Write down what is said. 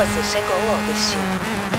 我只是偶尔的想